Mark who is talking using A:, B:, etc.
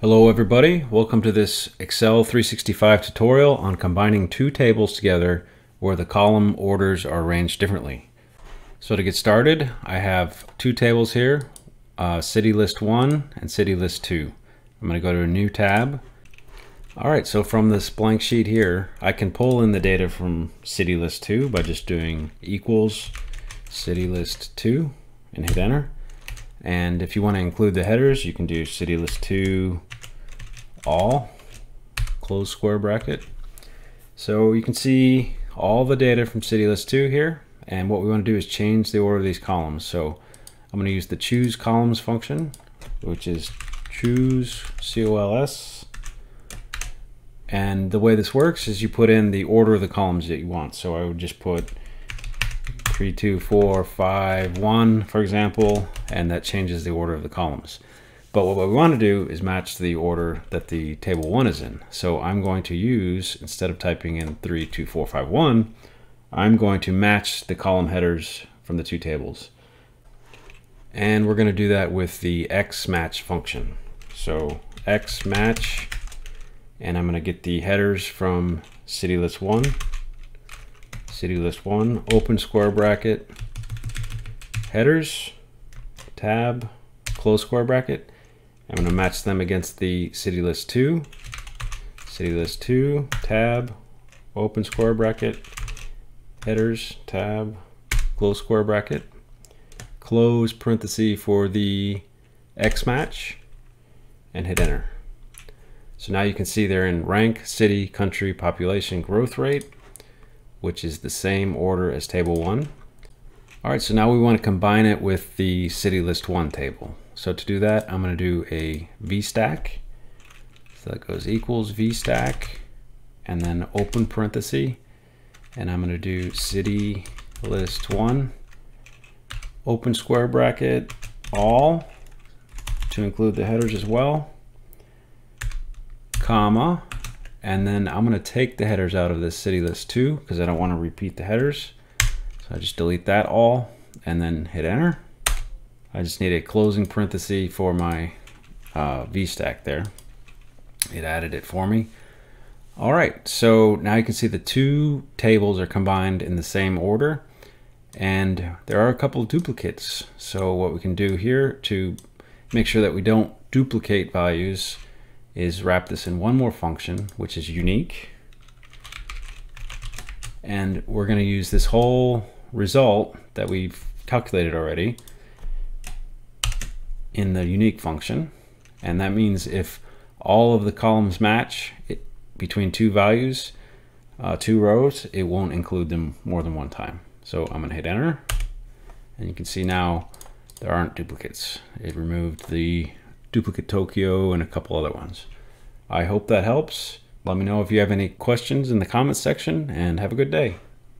A: Hello everybody, welcome to this Excel 365 tutorial on combining two tables together where the column orders are arranged differently. So to get started, I have two tables here, uh, City List 1 and City List 2. I'm going to go to a new tab. Alright, so from this blank sheet here, I can pull in the data from City List 2 by just doing equals City List 2 and hit enter. And if you want to include the headers, you can do City List 2 all, close square bracket. So you can see all the data from City List 2 here. And what we want to do is change the order of these columns. So I'm going to use the choose columns function, which is choose COLS. And the way this works is you put in the order of the columns that you want. So I would just put three, two, four, five, one, for example, and that changes the order of the columns. But what we want to do is match the order that the table one is in. So I'm going to use, instead of typing in three, two, four, five, one, I'm going to match the column headers from the two tables. And we're going to do that with the X match function. So X match, and I'm going to get the headers from city list one, city list one, open square bracket, headers, tab, close square bracket. I'm going to match them against the city list two, city list two, tab, open square bracket, headers, tab, close square bracket close parenthesis for the X match and hit enter. So now you can see they're in rank, city, country, population, growth rate, which is the same order as table one. All right, so now we want to combine it with the city list one table. So to do that, I'm going to do a VStack. So that goes equals VStack and then open parenthesis. And I'm going to do city list one open square bracket all to include the headers as well, comma, and then I'm going to take the headers out of this city list two because I don't want to repeat the headers. So I just delete that all and then hit enter. I just need a closing parenthesis for my uh, VStack there. It added it for me. All right, so now you can see the two tables are combined in the same order and there are a couple of duplicates. So what we can do here to make sure that we don't duplicate values is wrap this in one more function, which is unique. And we're going to use this whole result that we've calculated already in the unique function. And that means if all of the columns match it, between two values, uh, two rows, it won't include them more than one time. So I'm going to hit enter and you can see now there aren't duplicates. It removed the duplicate Tokyo and a couple other ones. I hope that helps. Let me know if you have any questions in the comments section and have a good day.